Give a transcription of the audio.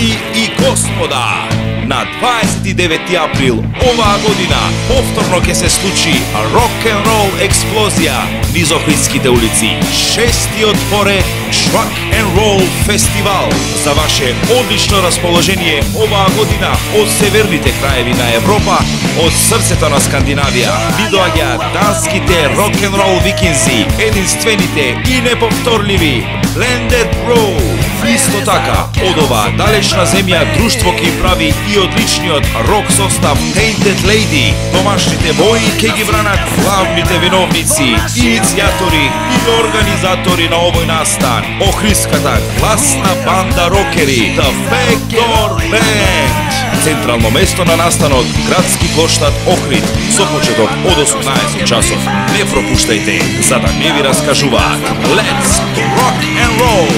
И Господа! На 29 април оваа година повторно ќе се случи рок н рол експлозија низ Охридските улици. Шестиот поред Truck and Roll Фестивал за ваше одлично расположение оваа година од северните краеви на Европа, од срцето на Скандинавија. Ви доаѓаат данските рок н рол викинзи, единствените и неповторливи Blended road Така, од оваа далечна земја друштво ќе прави и одличниот рок состав Tainted Lady. Домашните бои ќе ги бранат главните виновници, иницијатори и организатори на овој настан. Охриската гласна банда рокери The Backdoor Band. Централно место на настанот Градски поштат Охрид со почеток од 18 часов. Не пропуштајте, за да не ви раскажуваат. Let's rock and roll!